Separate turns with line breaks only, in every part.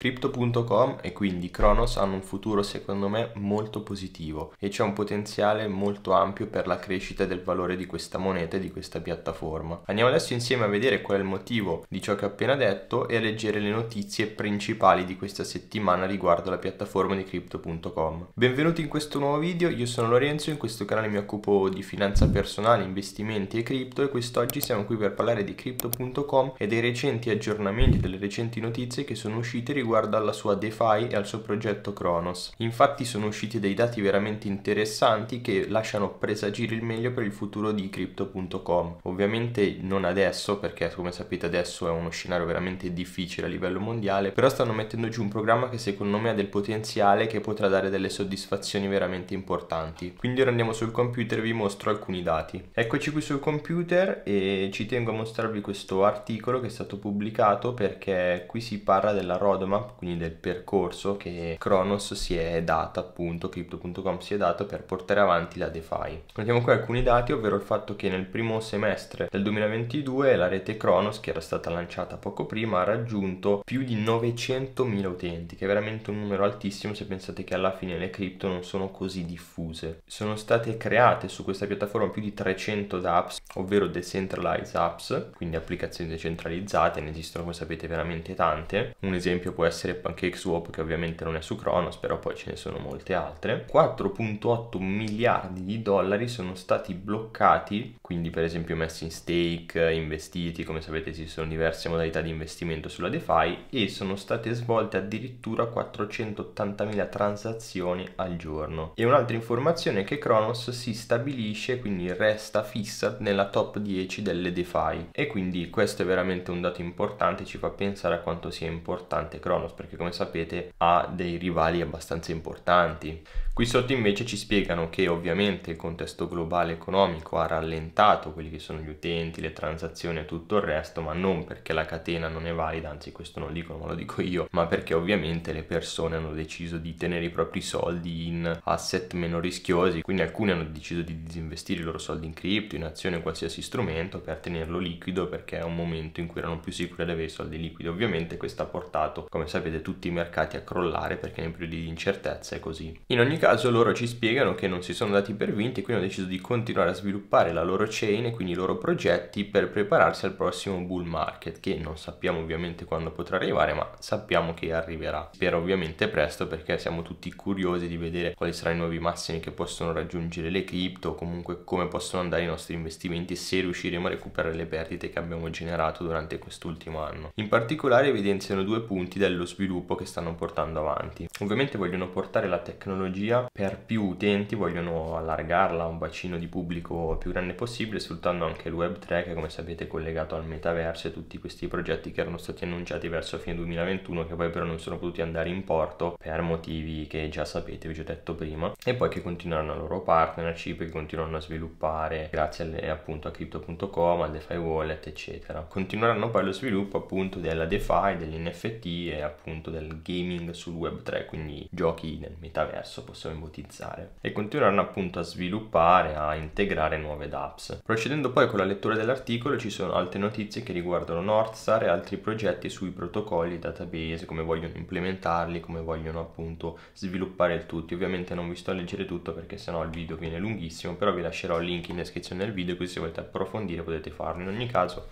Crypto.com e quindi Kronos hanno un futuro secondo me molto positivo e c'è un potenziale molto ampio per la crescita del valore di questa moneta e di questa piattaforma. Andiamo adesso insieme a vedere qual è il motivo di ciò che ho appena detto e a leggere le notizie principali di questa settimana riguardo la piattaforma di Crypto.com. Benvenuti in questo nuovo video, io sono Lorenzo, in questo canale mi occupo di finanza personale, investimenti e cripto e quest'oggi siamo qui per parlare di Crypto.com e dei recenti aggiornamenti, delle recenti notizie che sono uscite riguardo riguardo alla sua DeFi e al suo progetto Kronos. Infatti sono usciti dei dati veramente interessanti che lasciano presagire il meglio per il futuro di Crypto.com. Ovviamente non adesso perché come sapete adesso è uno scenario veramente difficile a livello mondiale, però stanno mettendo giù un programma che secondo me ha del potenziale che potrà dare delle soddisfazioni veramente importanti. Quindi ora andiamo sul computer e vi mostro alcuni dati. Eccoci qui sul computer e ci tengo a mostrarvi questo articolo che è stato pubblicato perché qui si parla della roadmap roadmap, quindi del percorso che Kronos si è data appunto, Crypto.com si è dato per portare avanti la DeFi. Contiamo qui alcuni dati, ovvero il fatto che nel primo semestre del 2022 la rete Kronos, che era stata lanciata poco prima, ha raggiunto più di 900.000 utenti, che è veramente un numero altissimo se pensate che alla fine le cripto non sono così diffuse. Sono state create su questa piattaforma più di 300 apps, ovvero decentralized apps, quindi applicazioni decentralizzate, ne esistono come sapete veramente tante. Un esempio può essere PancakeSwap che ovviamente non è su Kronos, però poi ce ne sono molte altre. 4.8 miliardi di dollari sono stati bloccati, quindi per esempio messi in stake, investiti, come sapete ci sono diverse modalità di investimento sulla DeFi e sono state svolte addirittura 480.000 transazioni al giorno. E un'altra informazione è che Kronos si stabilisce, quindi resta fissa nella top 10 delle DeFi e quindi questo è veramente un dato importante, ci fa pensare a quanto sia importante Kronos Kronos perché come sapete ha dei rivali abbastanza importanti. Qui sotto invece ci spiegano che ovviamente il contesto globale economico ha rallentato quelli che sono gli utenti, le transazioni e tutto il resto, ma non perché la catena non è valida, anzi questo non lo dicono, ma lo dico io, ma perché ovviamente le persone hanno deciso di tenere i propri soldi in asset meno rischiosi, quindi alcuni hanno deciso di disinvestire i loro soldi in cripto, in azioni o qualsiasi strumento per tenerlo liquido perché è un momento in cui erano più sicuri di avere i soldi liquidi. Ovviamente questo ha portato, come sapete, tutti i mercati a crollare perché nei periodi di incertezza è così. In ogni caso loro ci spiegano che non si sono dati per vinti e quindi hanno deciso di continuare a sviluppare la loro chain e quindi i loro progetti per prepararsi al prossimo bull market che non sappiamo ovviamente quando potrà arrivare ma sappiamo che arriverà. Spero ovviamente presto perché siamo tutti curiosi di vedere quali saranno i nuovi massimi che possono raggiungere le cripto o comunque come possono andare i nostri investimenti se riusciremo a recuperare le perdite che abbiamo generato durante quest'ultimo anno. In particolare evidenziano due punti dello sviluppo che stanno portando avanti. Ovviamente vogliono portare la tecnologia per più utenti, vogliono allargarla a un bacino di pubblico più grande possibile, sfruttando anche il Web3 che come sapete è collegato al metaverso e tutti questi progetti che erano stati annunciati verso fine 2021 che poi però non sono potuti andare in porto per motivi che già sapete, vi ho detto prima, e poi che continueranno la loro partnership, che continueranno a sviluppare grazie alle, appunto a Crypto.com, al DeFi Wallet, eccetera. Continueranno poi lo sviluppo appunto della DeFi, degli NFT e appunto del gaming sul Web3, quindi giochi nel metaverso possiamo ipotizzare e continueranno appunto a sviluppare, a integrare nuove dApps. Procedendo poi con la lettura dell'articolo ci sono altre notizie che riguardano Northstar e altri progetti sui protocolli, database, come vogliono implementarli, come vogliono appunto sviluppare il tutto. Ovviamente non vi sto a leggere tutto perché sennò il video viene lunghissimo, però vi lascerò il link in descrizione del video così se volete approfondire potete farlo. In ogni caso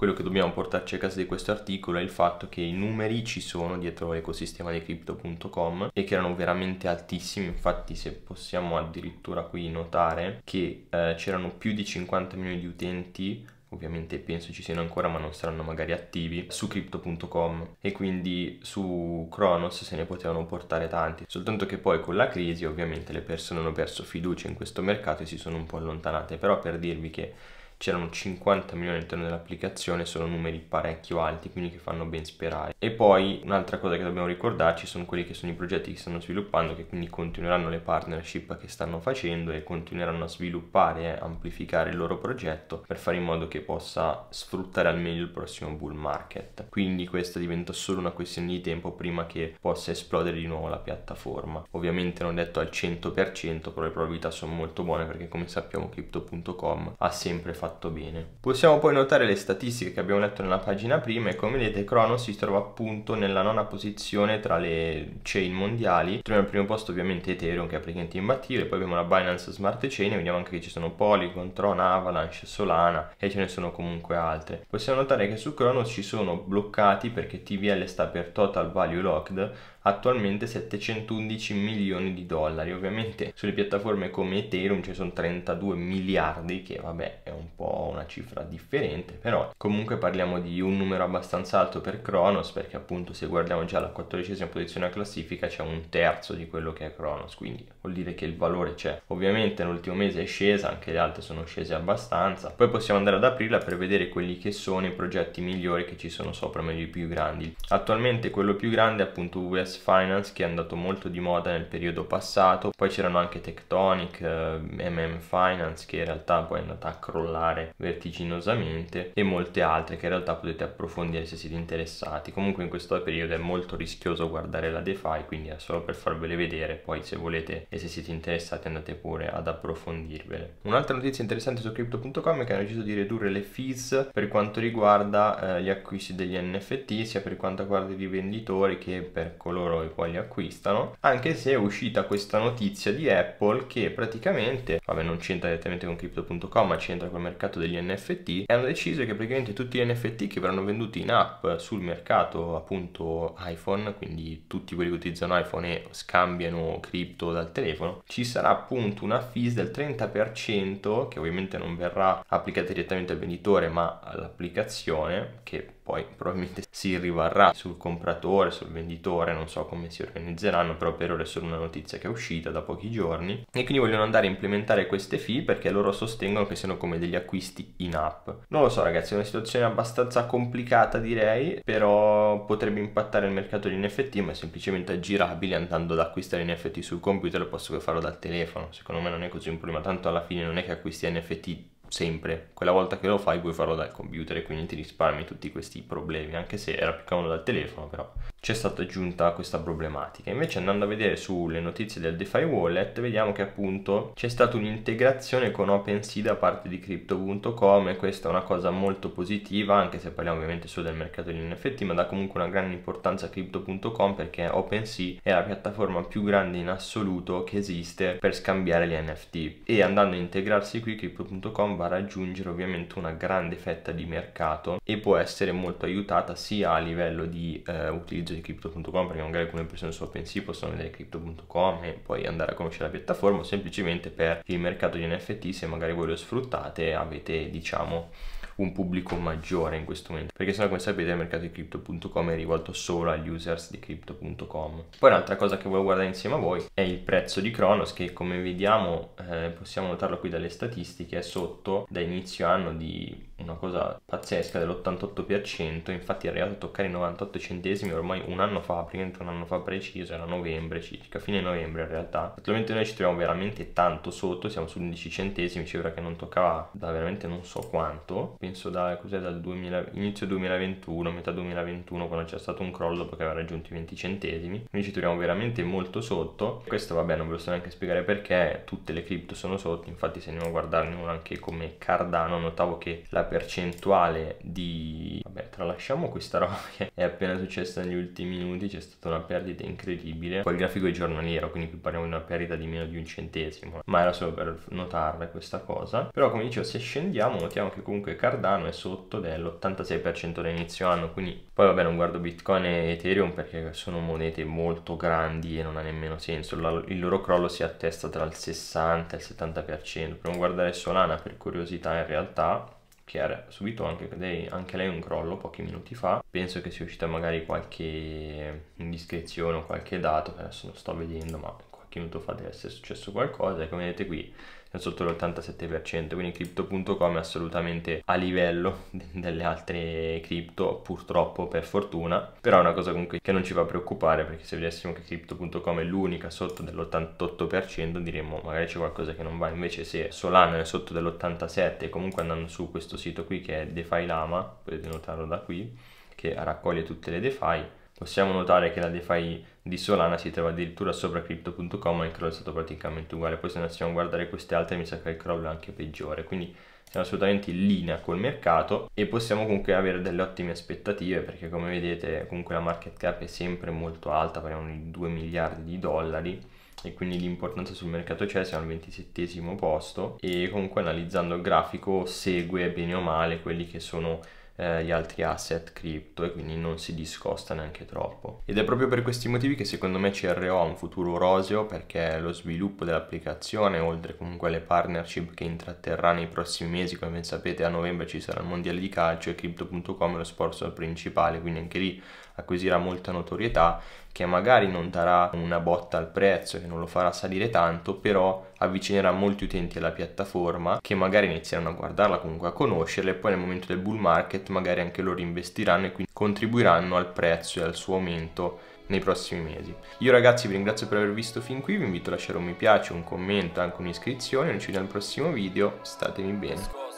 quello che dobbiamo portarci a casa di questo articolo è il fatto che i numeri ci sono dietro l'ecosistema di crypto.com e che erano veramente altissimi, infatti se possiamo addirittura qui notare che eh, c'erano più di 50 milioni di utenti ovviamente penso ci siano ancora ma non saranno magari attivi su crypto.com e quindi su Kronos se ne potevano portare tanti. Soltanto che poi con la crisi ovviamente le persone hanno perso fiducia in questo mercato e si sono un po' allontanate. Però per dirvi che c'erano 50 milioni all'interno dell'applicazione, sono numeri parecchio alti, quindi che fanno ben sperare. E poi un'altra cosa che dobbiamo ricordarci sono quelli che sono i progetti che stanno sviluppando, che quindi continueranno le partnership che stanno facendo e continueranno a sviluppare e amplificare il loro progetto per fare in modo che possa sfruttare al meglio il prossimo bull market. Quindi questa diventa solo una questione di tempo prima che possa esplodere di nuovo la piattaforma. Ovviamente non detto al 100%, però le probabilità sono molto buone perché come sappiamo crypto.com ha sempre fatto fatto bene. Possiamo poi notare le statistiche che abbiamo letto nella pagina prima e come vedete Cronos si trova appunto nella nona posizione tra le chain mondiali. Troviamo al primo posto ovviamente Ethereum che è praticamente imbattibile, poi abbiamo la Binance Smart Chain e vediamo anche che ci sono Polygon, Tron, Avalanche, Solana e ce ne sono comunque altre. Possiamo notare che su Cronos ci sono bloccati perché TVL sta per Total Value Locked attualmente 711 milioni di dollari. Ovviamente sulle piattaforme come Ethereum ci sono 32 miliardi, che vabbè è un po' una cifra differente, però comunque parliamo di un numero abbastanza alto per Kronos, perché appunto se guardiamo già la quattordicesima posizione a classifica c'è un terzo di quello che è Kronos, quindi vuol dire che il valore c'è. Ovviamente nell'ultimo mese è scesa, anche le altre sono scese abbastanza. Poi possiamo andare ad aprirla per vedere quelli che sono i progetti migliori che ci sono sopra, meglio i più grandi. Attualmente quello più grande è appunto US Finance che è andato molto di moda nel periodo passato, poi c'erano anche Tectonic, MM Finance che in realtà poi è andata a crollare vertiginosamente e molte altre che in realtà potete approfondire se siete interessati. Comunque in questo periodo è molto rischioso guardare la DeFi, quindi è solo per farvele vedere, poi se volete e se siete interessati andate pure ad approfondirvele. Un'altra notizia interessante su crypto.com è che hanno deciso di ridurre le fees per quanto riguarda eh, gli acquisti degli NFT, sia per quanto riguarda i rivenditori che per coloro coloro i quali acquistano, anche se è uscita questa notizia di Apple che praticamente, vabbè non c'entra direttamente con crypto.com ma c'entra col mercato degli NFT, e hanno deciso che praticamente tutti gli NFT che verranno venduti in app sul mercato appunto iPhone, quindi tutti quelli che utilizzano iPhone e scambiano cripto dal telefono, ci sarà appunto una fees del 30% che ovviamente non verrà applicata direttamente al venditore ma all'applicazione che poi probabilmente si rivarrà sul compratore, sul venditore, non so come si organizzeranno, però per ora è solo una notizia che è uscita da pochi giorni e quindi vogliono andare a implementare queste fee perché loro sostengono che siano come degli acquisti in app. Non lo so ragazzi, è una situazione abbastanza complicata direi, però potrebbe impattare il mercato di NFT, ma è semplicemente aggirabile andando ad acquistare NFT sul computer, posso farlo dal telefono, secondo me non è così un problema, tanto alla fine non è che acquisti NFT sempre. Quella volta che lo fai puoi farlo dal computer e quindi ti risparmi tutti questi problemi, anche se era più comodo dal telefono, però c'è stata aggiunta questa problematica. Invece andando a vedere sulle notizie del DeFi Wallet vediamo che appunto c'è stata un'integrazione con OpenSea da parte di Crypto.com e questa è una cosa molto positiva anche se parliamo ovviamente solo del mercato degli NFT ma dà comunque una grande importanza a Crypto.com perché OpenSea è la piattaforma più grande in assoluto che esiste per scambiare gli NFT e andando a integrarsi qui Crypto.com va a raggiungere ovviamente una grande fetta di mercato e può essere molto aiutata sia a livello di eh, utilizzo utilizzo di crypto.com perché magari alcune persone su OpenSea possono vedere crypto.com e poi andare a conoscere la piattaforma o semplicemente per il mercato di NFT se magari voi lo sfruttate avete diciamo un pubblico maggiore in questo momento. Perché sennò come sapete il mercato di crypto.com è rivolto solo agli users di crypto.com poi un'altra cosa che voglio guardare insieme a voi è il prezzo di Kronos che come vediamo eh, possiamo notarlo qui dalle statistiche è sotto da inizio anno di una cosa pazzesca dell'88%, infatti è arrivato a toccare i 98 centesimi ormai un anno fa, praticamente un anno fa preciso, era novembre circa, fine novembre in realtà. Attualmente noi ci troviamo veramente tanto sotto, siamo su 11 centesimi, cifra che non toccava da veramente non so quanto, penso da, cos'è, dal 2000, inizio 2021, metà 2021 quando c'è stato un crollo che aveva raggiunto i 20 centesimi, quindi ci troviamo veramente molto sotto. Questo vabbè non ve lo so neanche spiegare perché, tutte le cripto sono sotto, infatti se andiamo a guardarne una anche come Cardano notavo che la percentuale di... vabbè tralasciamo questa roba che è appena successa negli ultimi minuti, c'è stata una perdita incredibile, poi il grafico è giornaliero quindi qui parliamo di una perdita di meno di un centesimo, ma era solo per notarla questa cosa, però come dicevo se scendiamo notiamo che comunque Cardano è sotto dell'86% da inizio anno, quindi poi vabbè non guardo Bitcoin e Ethereum perché sono monete molto grandi e non ha nemmeno senso, il loro crollo si attesta tra il 60 e il 70%, proviamo guardare Solana per curiosità in realtà che ha subito anche lei, anche lei, un crollo pochi minuti fa. Penso che sia uscita magari qualche indiscrezione o qualche dato, adesso non sto vedendo, ma minuto fa deve essere successo qualcosa. E come vedete qui sotto l'87%, quindi crypto.com è assolutamente a livello delle altre cripto, purtroppo per fortuna, però è una cosa comunque che non ci fa preoccupare perché se vedessimo che crypto.com è l'unica sotto dell'88% diremmo magari c'è qualcosa che non va, invece se Solana è sotto dell'87% comunque andando su questo sito qui che è DeFi Lama, potete notarlo da qui, che raccoglie tutte le DeFi, possiamo notare che la DeFi di Solana si trova addirittura sopra crypto.com ma il crollo è stato praticamente uguale. Poi se andiamo a guardare queste altre mi sa che il crollo è anche peggiore. Quindi siamo assolutamente in linea col mercato e possiamo comunque avere delle ottime aspettative perché come vedete comunque la market cap è sempre molto alta, parliamo di 2 miliardi di dollari e quindi l'importanza sul mercato c'è, siamo al 27 posto. E comunque analizzando il grafico segue bene o male quelli che sono eh, gli altri asset cripto e quindi non si discosta neanche troppo. Ed è proprio per questi motivi che secondo me CRO ha un futuro roseo perché lo sviluppo dell'applicazione, oltre comunque alle partnership che intratterrà nei prossimi mesi, come ben sapete a novembre ci sarà il mondiale di calcio e Crypto.com è lo sponsor principale, quindi anche lì acquisirà molta notorietà che magari non darà una botta al prezzo, che non lo farà salire tanto, però avvicinerà molti utenti alla piattaforma che magari inizieranno a guardarla, comunque a conoscerla e poi nel momento del bull market magari anche loro investiranno e quindi contribuiranno al prezzo e al suo aumento nei prossimi mesi. Io ragazzi vi ringrazio per aver visto fin qui, vi invito a lasciare un mi piace, un commento, anche un'iscrizione, noi ci vediamo al prossimo video, statemi bene.